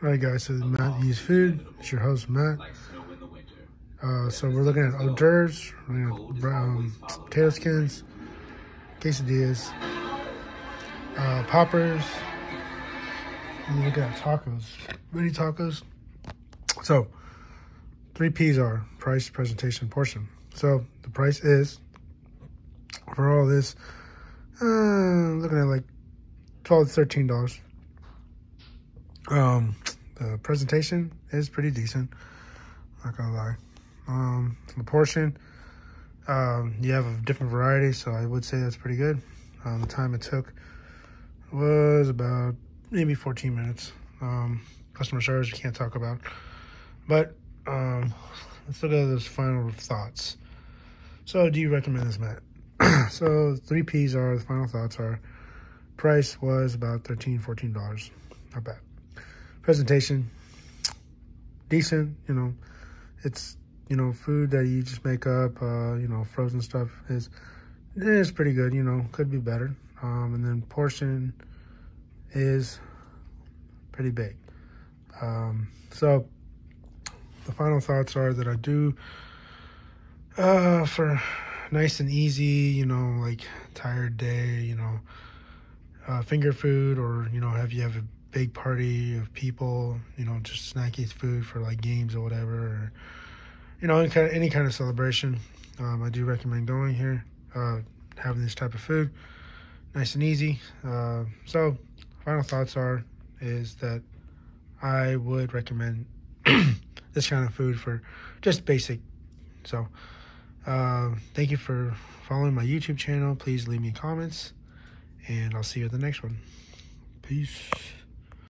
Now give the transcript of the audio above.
All right, guys. So Matt Eats Food. It's your host Matt. Uh, so we're looking at hors d'oeuvres, um, potato skins, quesadillas, uh, poppers. And look at tacos, mini tacos. So three P's are price, presentation, portion. So the price is for all this, uh, looking at like twelve to thirteen dollars. Um, the presentation is pretty decent. Not gonna lie. Um, the portion, um, you have a different variety, so I would say that's pretty good. Um, the time it took was about maybe 14 minutes. Um, customer service we can't talk about, but um, let's look at those final thoughts. So, do you recommend this, Matt? so, three P's are the final thoughts are price was about 13 $14. Not bad. Presentation, decent, you know, it's you know, food that you just make up, uh, you know, frozen stuff is is pretty good. You know, could be better. Um, and then portion is pretty big. Um, so the final thoughts are that I do uh, for nice and easy, you know, like tired day, you know, uh, finger food, or you know, have you have a big party of people, you know, just snacky food for like games or whatever. Or, you know, any kind of, any kind of celebration, um, I do recommend going here, uh, having this type of food, nice and easy. Uh, so, final thoughts are is that I would recommend this kind of food for just basic. So, uh, thank you for following my YouTube channel. Please leave me comments, and I'll see you at the next one. Peace.